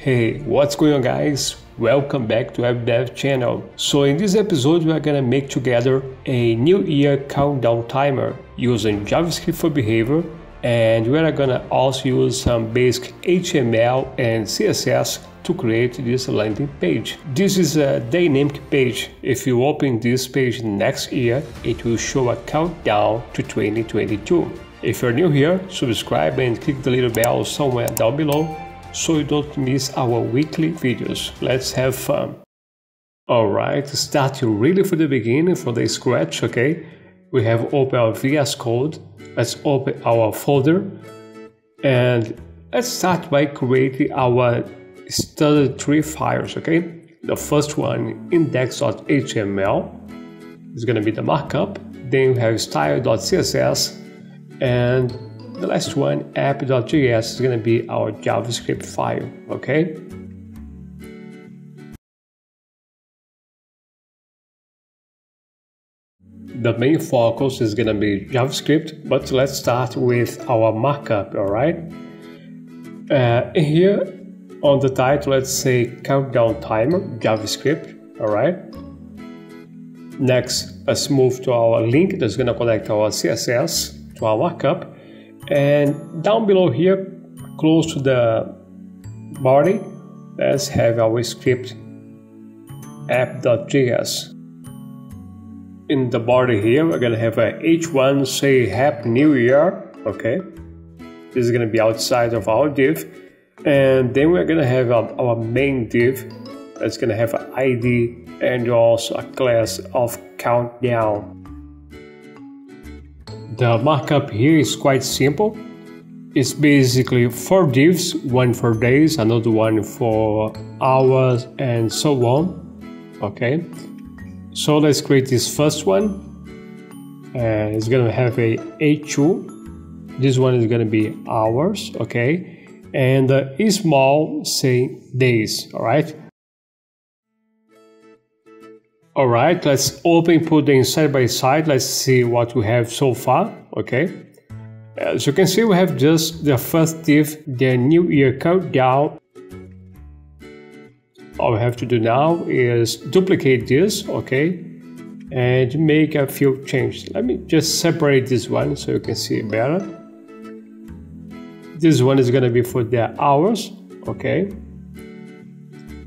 Hey, what's going on guys? Welcome back to WebDev channel. So in this episode we are gonna make together a new year countdown timer using JavaScript for behavior and we are gonna also use some basic HTML and CSS to create this landing page. This is a dynamic page. If you open this page next year, it will show a countdown to 2022. If you're new here, subscribe and click the little bell somewhere down below so you don't miss our weekly videos. Let's have fun. Alright, starting really from the beginning, from the scratch, okay? We have open our VS Code. Let's open our folder and let's start by creating our standard three files, okay? The first one, index.html, is going to be the markup. Then we have style.css, and the last one, app.js, is going to be our JavaScript file, okay? The main focus is going to be JavaScript, but let's start with our markup, all right? Uh, here on the title, let's say countdown timer, JavaScript, all right? Next, let's move to our link that's gonna connect our CSS to our markup. And down below here, close to the body, let's have our script app.js. In the body here, we're gonna have a h1 say Happy New Year, okay? This is gonna be outside of our div and then we're gonna have our, our main div that's gonna have an ID and also a class of countdown. The markup here is quite simple. It's basically four divs, one for days, another one for hours, and so on. Okay, so let's create this first one. And it's gonna have a h2. This one is gonna be hours. Okay, and uh, small say days all right all right let's open put them side by side. Let's see what we have so far okay? As you can see we have just the first div the new year countdown all we have to do now is duplicate this okay? And make a few changes. Let me just separate this one so you can see it better. This one is going to be for the hours okay?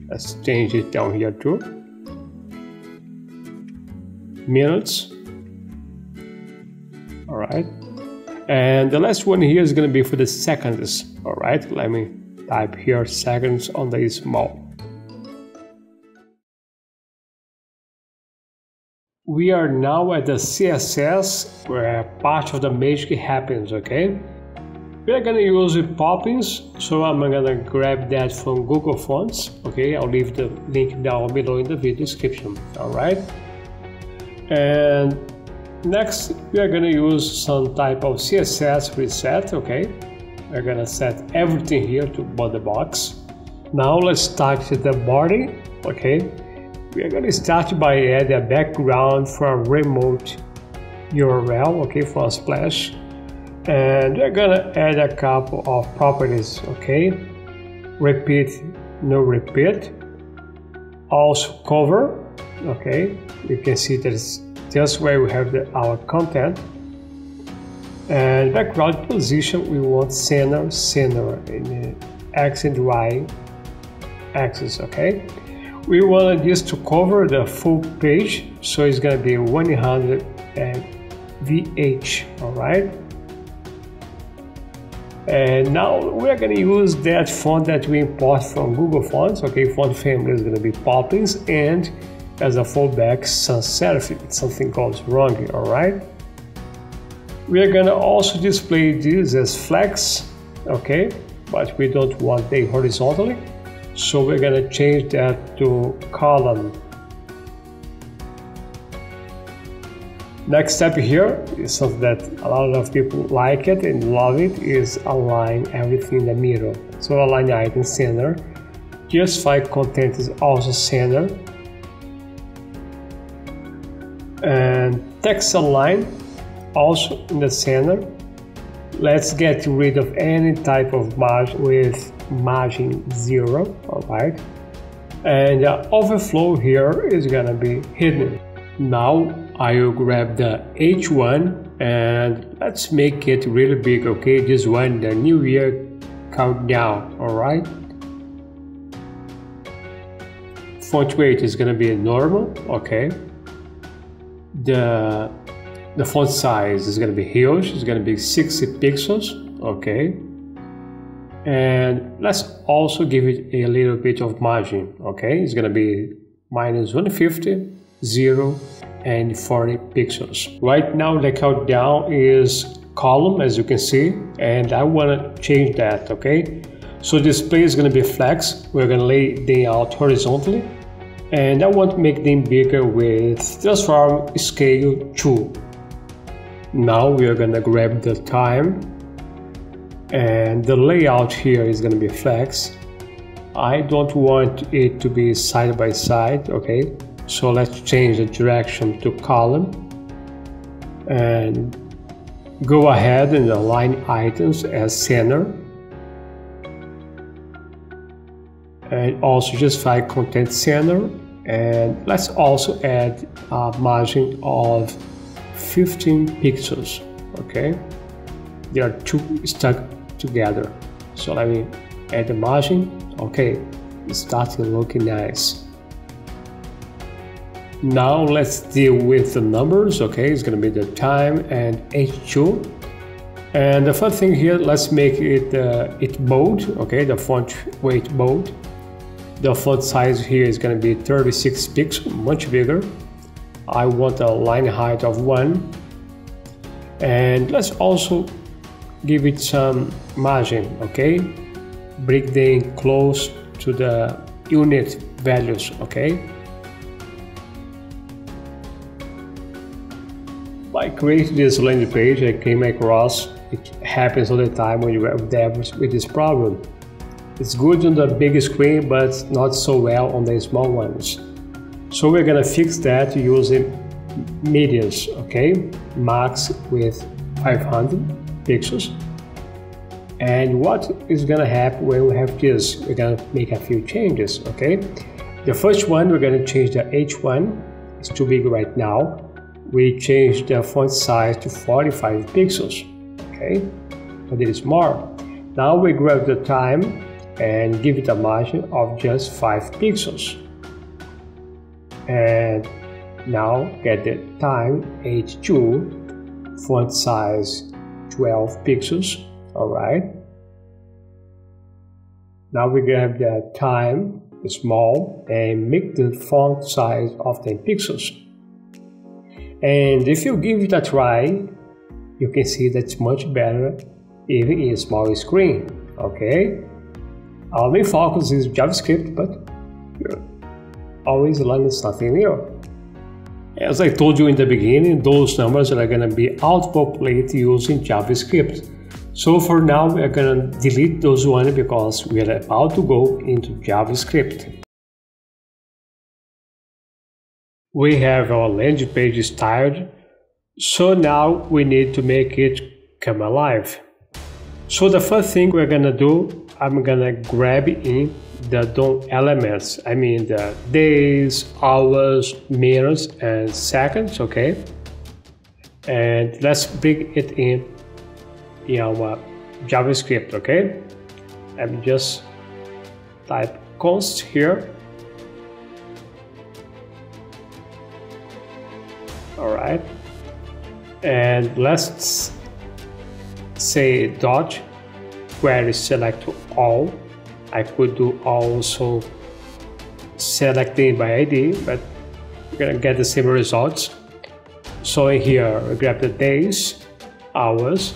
Let's change it down here too minutes all right and the last one here is going to be for the seconds all right let me type here seconds on this mode. we are now at the css where part of the magic happens okay we are gonna use Poppins, so I'm gonna grab that from Google Fonts. Okay, I'll leave the link down below in the video description. Alright. And next we are gonna use some type of CSS reset, okay? We're gonna set everything here to border box. Now let's start the body, okay? We are gonna start by add a background for a remote URL, okay, for Unsplash and we're gonna add a couple of properties okay repeat no repeat also cover okay you can see that's just where we have the, our content. And background position we want center center in the x and y axis okay? We want this to cover the full page so it's going to be 100 uh, vh all right and now we're going to use that font that we import from Google Fonts. Okay, font family is going to be Poppins and as a fallback sans serif, something goes wrong all right? We are to also display this as flex, okay, but we don't want they horizontally. So we're to change that to column Next step here is something that a lot of people like it and love it is align everything in the middle. So align item center. Just Justify content is also center. And text align also in the center. let's get rid of any type of margin with margin zero, all right? And the overflow here is gonna be hidden. Now I will grab the H1 and let's make it really big, okay? This one, the New Year countdown, all right? Font weight is gonna be normal, okay? The the font size is going to be huge it's going to be 60 pixels okay? And let's also give it a little bit of margin okay? It's going to be minus 150 0 and 40 pixels. Right now the countdown is column as you can see and I want to change that okay? So display is going to be flex we're going to lay them out horizontally and I want to make them bigger with transform scale 2 now we are gonna grab the time and the layout here is gonna be flex. I don't want it to be side by side, okay? So let's change the direction to column and go ahead and align items as center and also justify content center. And let's also add a margin of 15 pixels okay? They are two stuck together. So let me add the margin. Okay it's starting looking nice. Now let's deal with the numbers okay? It's gonna be the time and h2 and the first thing here let's make it uh, it bold okay? The font weight bold the font size here is going to be 36 pixels much bigger. I want a line height of 1 and let's also give it some margin okay? Bring them close to the unit values okay? By creating this landing page. I came across it happens all the time when you have devs with this problem it's good on the big screen but not so well on the small ones so we're gonna fix that using medians, okay? Max width 500 pixels. And what is gonna happen when we have this? We're gonna make a few changes, okay? The first one, we're gonna change the H1. It's too big right now. We change the font size to 45 pixels, okay? But it is more. Now we grab the time and give it a margin of just 5 pixels. And now get the time H2 font size 12 pixels all right now we grab the time small and make the font size of 10 pixels. And if you give it a try you can see that's much better even in a small screen okay our main focus is JavaScript but always learning something new. As I told you in the beginning, those numbers are going to be outpopulated using JavaScript. So for now, we are going to delete those ones because we are about to go into JavaScript. We have our landing page styled, so now we need to make it come alive. So the first thing we're gonna do, I'm gonna grab in the DOM elements, I mean the days, hours, minutes, and seconds, okay? And let's bring it in in our JavaScript, okay? And just type const here. All right. And let's say dot query select all I could do also selecting by ID, but we're gonna get the same results. So here, we grab the days, hours,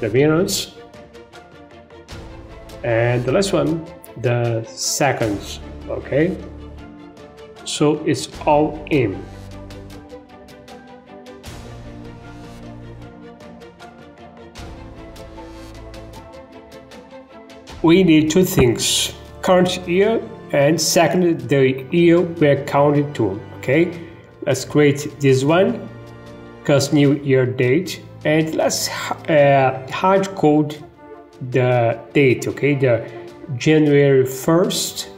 the minutes, and the last one, the seconds, okay? So it's all in. We need two things current year and second the year we're counting to okay? Let's create this one because new year date and let's uh, hard code the date okay? The January 1st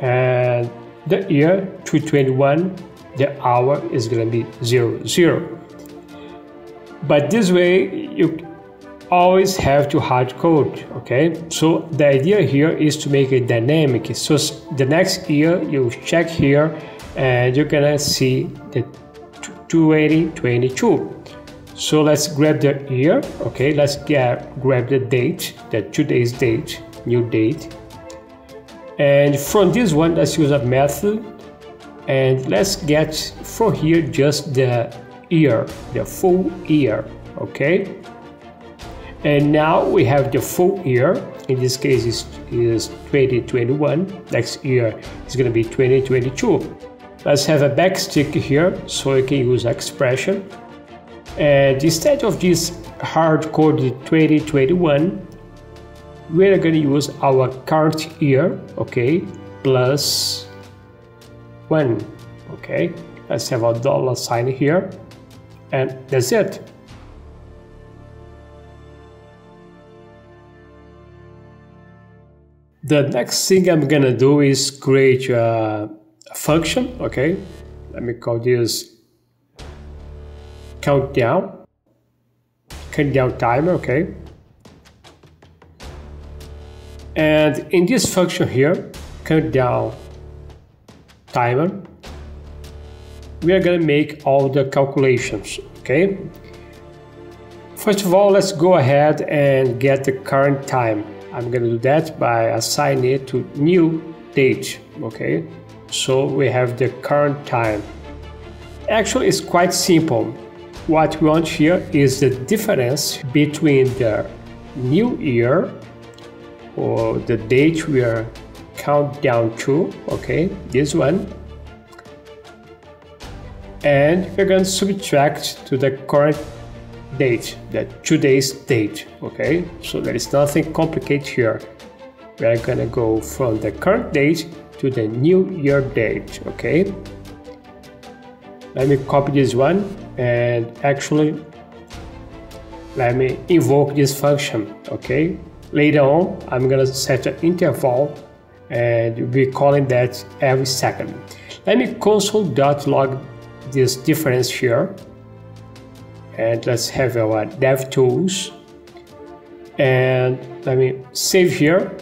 and the year 221 the hour is to be zero zero. But this way you always have to hard code okay? So the idea here is to make it dynamic. So the next year you check here and you're gonna see the 2022 so let's grab the year okay? Let's get grab the date the today's date new date. And from this one let's use a method and let's get from here just the year the full year okay and now we have the full year. In this case is, is 2021 next year is going to be 2022 let's have a backtick here so we can use expression. And instead of this hard-coded 2021 we're going to use our current year okay plus one okay? Let's have a dollar sign here. And that's it the next thing I'm gonna do is create a function okay? Let me call this countdown. Countdown timer okay? And in this function here countdown timer we are to make all the calculations okay? First of all let's go ahead and get the current time I'm going to do that by assigning it to new date okay? So we have the current time. Actually it's quite simple. What we want here is the difference between the new year or the date we are count down to okay this one. And we're going to subtract to the current date the today's date okay so there is nothing complicated here we're gonna go from the current date to the new year date okay let me copy this one and actually let me invoke this function okay Later on, I'm gonna set an interval and we'll be calling that every second. Let me console.log this difference here. And let's have our dev tools. And let me save here.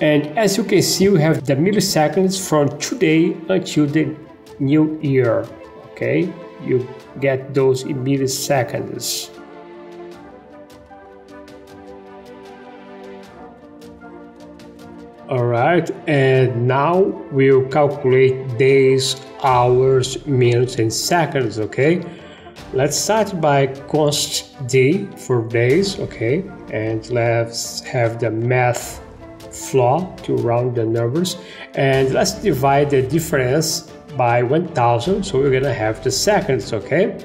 And as you can see, we have the milliseconds from today until the new year. Okay, you get those in milliseconds. All right, and now we'll calculate days, hours, minutes, and seconds, okay? Let's start by const d for days, okay? And let's have the math floor to round the numbers. And let's divide the difference by 1000, so we're gonna have the seconds, okay?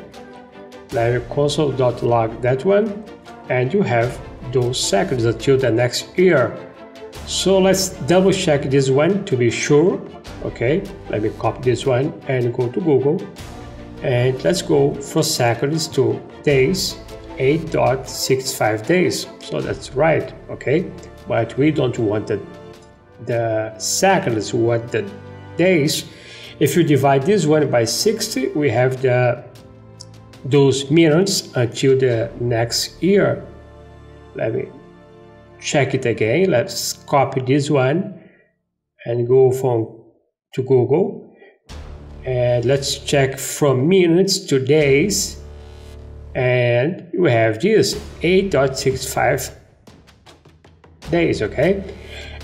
Let me console.log that one, and you have those seconds until the next year. So let's double check this one to be sure. Okay, let me copy this one and go to Google. And let's go for seconds to days, 8.65 days. So that's right, okay? But we don't want the, the seconds, we want the days. If you divide this one by 60, we have the those minutes until the next year. Let me check it again. Let's copy this one and go from to Google. And let's check from minutes to days. And we have this 8.65 days, okay?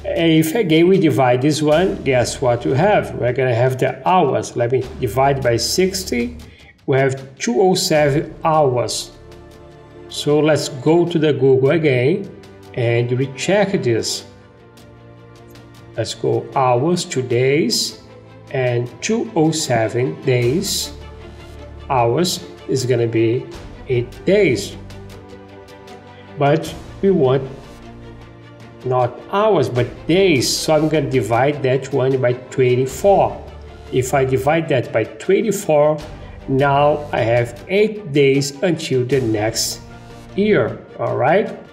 If again we divide this one, guess what we have? We're gonna have the hours. Let me divide by 60. We have 207 hours. So let's go to the Google again and recheck this. Let's go hours to days and 207 days. Hours is going to be 8 days. But we want not hours but days, so I'm going to divide that one by 24. If I divide that by 24 now I have 8 days until the next year, alright?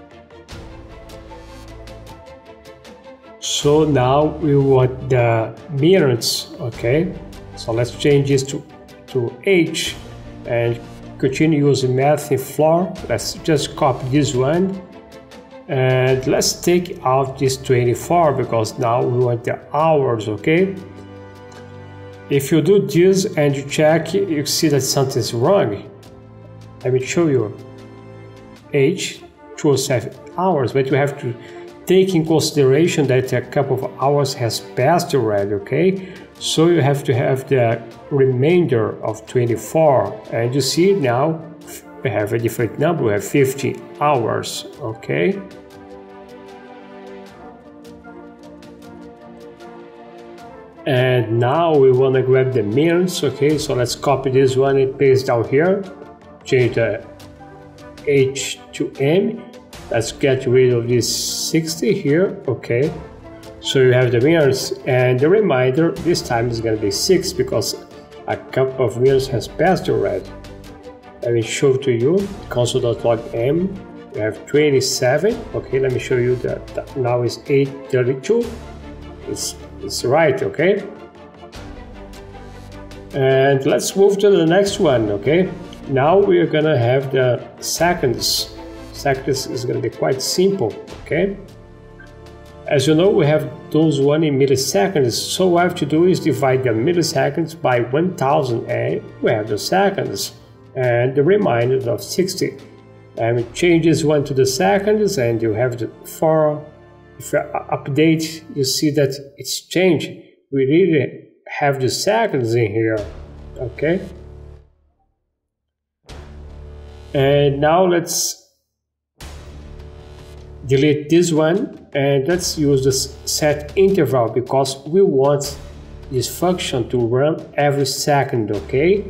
So now we want the minutes, okay? So let's change this to, to H and continue using math in floor. Let's just copy this one and let's take out this 24 because now we want the hours, okay? If you do this and you check, you see that something's wrong. Let me show you. H 207 hours, but you have to take in consideration that a couple of hours has passed already, okay? So you have to have the remainder of 24. And you see now we have a different number, we have 50 hours, okay? and now we want to grab the minutes okay so let's copy this one and paste down here change the h to m let's get rid of this 60 here okay so you have the minutes and the reminder this time is going to be 6 because a couple of minutes has passed already let me show to you console.log m we have 27 okay let me show you that, that now is 832 it's it's right, okay? And let's move to the next one, okay? Now we're gonna have the seconds. Seconds is gonna be quite simple, okay? As you know, we have those one in milliseconds, so what I have to do is divide the milliseconds by 1000 and we have the seconds and the remainder of 60. And change this one to the seconds and you have the 4 if you update, you see that it's changed. We really have the seconds in here, okay? And now let's delete this one and let's use the set interval because we want this function to run every second, okay?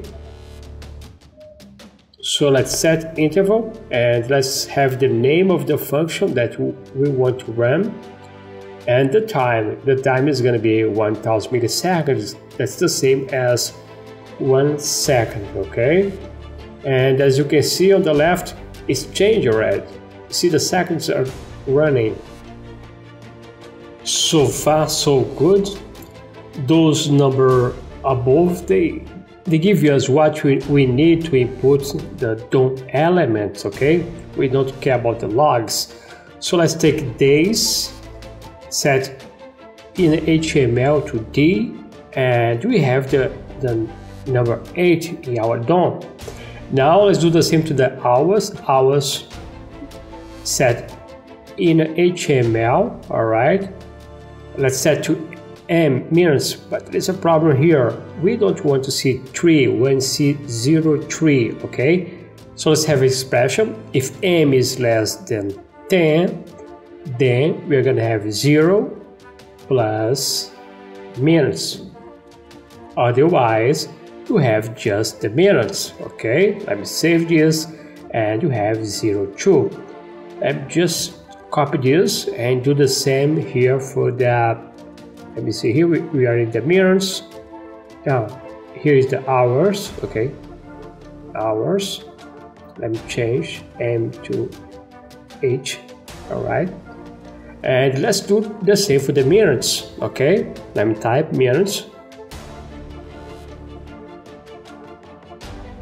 So let's set interval and let's have the name of the function that we want to run and the time. The time is going to be 1000 milliseconds. That's the same as one second, okay? And as you can see on the left, it's changed already. See the seconds are running. So far, so good. Those number above, they they give us what we, we need to input the DOM elements, okay? We don't care about the logs. So let's take days, set innerHTML to D, and we have the, the number 8 in our DOM. Now let's do the same to the hours. Hours set innerHTML, all right? Let's set to m minutes, but there's a problem here. We don't want to see 3 when see 0, 3, okay? So let's have expression. If m is less than 10, then we're gonna have 0 plus minutes. Otherwise, you have just the minutes, okay? Let me save this and you have 0, 2. Let me just copy this and do the same here for the let me see here we, we are in the minutes now here is the hours okay. Hours let me change m to h all right. And let's do the same for the minutes okay. Let me type minutes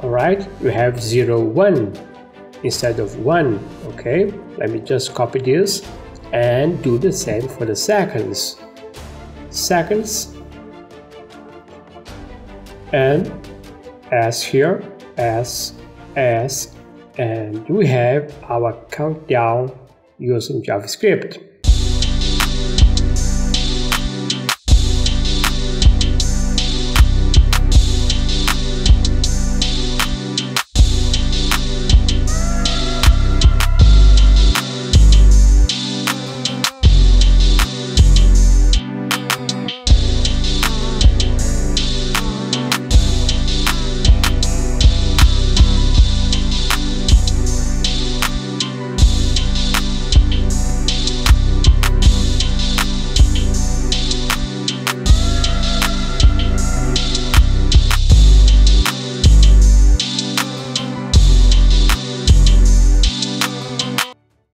all right we have 0 1 instead of 1 okay let me just copy this and do the same for the seconds. Seconds. And as here as as and we have our countdown using JavaScript